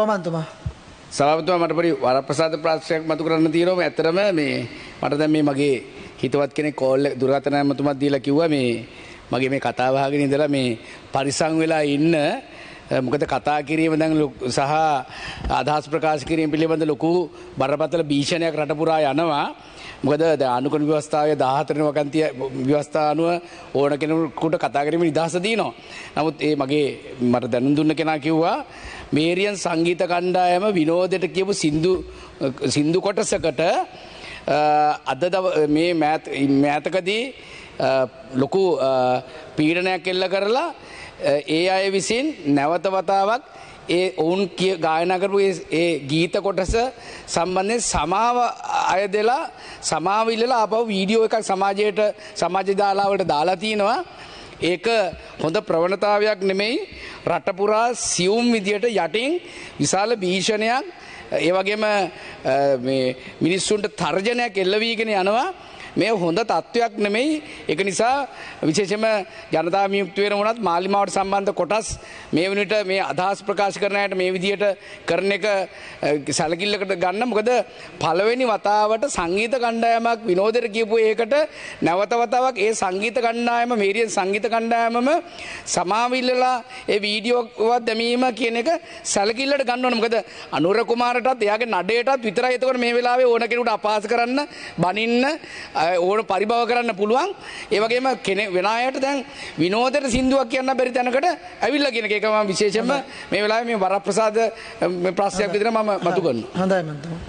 ඕමන්තුමා. සභාපතිතුමා මට පොඩි වරප්‍රසාද ප්‍රශ්නයක් මතු කරන්න තියෙනවා ඇත්තටම මේ මට දැන් මේ මගේ හිතවත් කෙනෙක් කෝල් එක දුරකථන ඇමතුමක් දීලා කිව්වා මේ මගේ මේ කතාව අහගෙන ඉඳලා මේ පරිසං වෙලා ඉන්න මොකද කතා කිරීම දැන් ලොකු- සහ අදහස් ප්‍රකාශ කිරීම පිළිබඳ ලොකු බරපතල භීෂණයක් රට පුරා යනවා මොකද දැන් අනුකරණ ව්‍යවස්ථාවේ 14 වෙනි වගන්තිය ව්‍යවස්ථා අනුව ඕන කෙනෙකුට කතා කිරීම නිදහස දිනවා. නමුත් ඒ මගේ මට දැනුම් දුන්න කෙනා කිව්වා මේරියන් සංගීත කණ්ඩායම විනෝදයට කියපු සින්දු සින්දු කොටසකට අ, අද දව- මේ මෑත මෑතකදී අ, ලොකු අ, පීඩනයක් එල්ල කරලා අ, ඒ අය විසින් නැවත වතාවක් ඒ ඔවුන් කිය ගායනා කරපු ඒ- ඒ ගීත කොටස සම්බන්ධයෙන් සමාව අය දෙලා සමාව ඉල්ලලා ආපහු වීඩියෝ එකක් සමාජයට සමාජ දාලාවලට දාලා තිනවා. ඒක හොඳ ප්‍රවණතාවයක් නෙමෙයි. රටපුරා සියුම් විදියට යටින් විශාල භීෂණයක් ඒ වගේම අ, මේ මිනිස්සුන්ට තර්ජනයක් එල්ලවීගෙන යනවා. මේ හොඳ තත්ත්වයක් නෙමෙයි. ඒක නිසා විශේෂම ජනතා විමුක්ති වෙන වුණත් මාලිමාවට සම්බන්ධ කොටස් මේ වුණට මේ අදහස් ප්‍රකාශ කරන අයට මේ විදියට කරන එක අ, සැලකිල්ලකට ගන්න. මොකද පළවෙනි වතාවට සංගීත කණ්ඩායමක් විනෝදයට කියපු ඒකට නැවත වතාවක් ඒ සංගීත කණ්ඩායම මේරියන් සංගීත කණ්ඩායමම සමාවිල්ලලා ඒ වීඩියෝවත් දැමීම කියන එක සැලකිල්ලට ගන්න ඕන. මොකද අනුර කුමාරටත් එයාගේ නඩේටත් විතරයි. එතකොට මේ වෙලාවේ ඕන කෙනෙකුට අපහාස කරන්න බනින්න අ, ඕන පරිභව කරන්න පුළුවන්. ඒ වගේම කෙනෙක් වෙන අයට දැන් විනෝදයට සින්දුවක් කියන්න බැරි තැනකට ඇවිල්ලා කියන එක. මම විශේෂයෙන්ම මේ වෙලාවේ මේ වරප්‍රසාද ප්‍රශ්නයක් විදිහට මම මතු කරනවා. හොඳයි මන්තුමා.